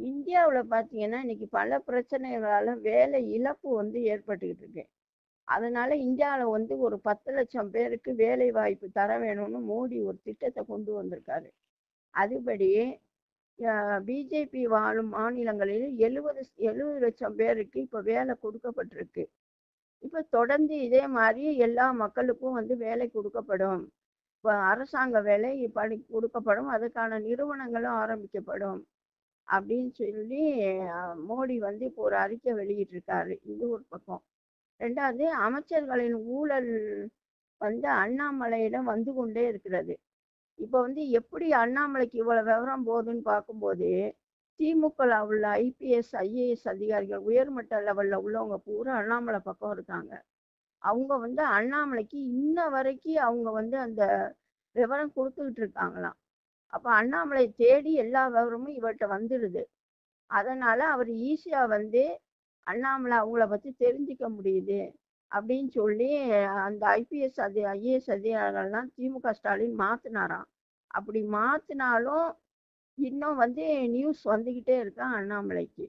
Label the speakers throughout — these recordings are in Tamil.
Speaker 1: இந்தியாவில் பார்த்தீங்கன்னா, இன்னைக்கு பல பிரச்சனைகளால வேலை இழப்பு வந்து ஏற்பட்டுக்கிட்டு இருக்கு. அதனால இந்தியாவில் வந்து ஒரு பத்து லட்சம் பேருக்கு வேலை வாய்ப்பு தர வேணும்னு மோடி ஒரு திட்டத்தை கொண்டு வந்திருக்காரு. அதுபடி பிஜேபி வாழும் மாநிலங்களில் 70 70,00,000 பேருக்கு இப்போ வேலை கொடுக்கப்பட்டிருக்கு இப்போ தொடர்ந்து இதே மாதிரி எல்லா மக்களுக்கும் வந்து வேலை கொடுக்கப்படும் இப்போ அரசாங்க வேலை பணி கொடுக்கப்படும் அதுக்கான நிறுவனங்களும் ஆரம்பிக்கப்படும். அப்படின்னு சொல்லி மோடி வந்து இப்போ ஒரு அறிக்கை வெளியிட்டிருக்காரு. இது ஒரு பக்கம். ரெண்டாவது அமைச்சர்களின் ஊழல் வந்து அண்ணாமலையிடம் வந்து கொண்டே இருக்கிறது. இப்போ வந்து எப்படி அண்ணாமலைக்கு இவ்வளவு விவரம் போகுதுன்னு பார்க்கும்போது, திமுகல உள்ள ஐபிஎஸ், ஐஏஎஸ் அதிகாரிகள் உயர்மட்ட லெவலில் உள்ளவங்க பூரா அண்ணாமலை பக்கம் இருக்காங்க. அவங்க வந்து அண்ணாமலைக்கு இன்ன வரைக்கும் அவங்க வந்து அந்த விவரம் கொடுத்துக்கிட்டு இருக்காங்களாம். அப்ப அண்ணாமலை தேடி எல்லா விவரமும் இவர்ட்ட வந்துடுது. அதனால அவர் ஈஸியா வந்து அண்ணாமலை அவங்கள பத்தி தெரிஞ்சுக்க முடியுது. அப்படின்னு சொல்லி அந்த ஐபிஎஸ் அதி ஐஏஎஸ் அதிகாரிகள்லாம் திமுக ஸ்டாலின் மாத்துனாராம். அப்படி மாத்துனாலும் இன்னும் வந்து நியூஸ் வந்துகிட்டே இருக்கான் அண்ணாமலைக்கு.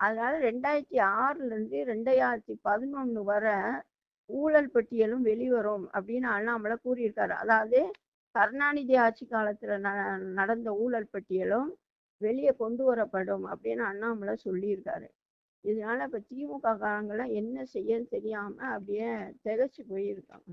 Speaker 1: அதனால 2006லேருந்து 2011 வர ஊழல் பட்டியலும் வெளிவரும் அப்படின்னு அண்ணாமலை கூறியிருக்காரு. அதாவது கருணாநிதி ஆட்சி காலத்துல ந நடந்த ஊழல் பட்டியலும் வெளியே கொண்டு வரப்படும் அப்படின்னு அண்ணாமலை சொல்லியிருக்காரு. இதனால இப்ப திமுக காரங்கலாம் என்ன செய்யன்னு தெரியாம அப்படியே திகைச்சு போயிருக்காங்க.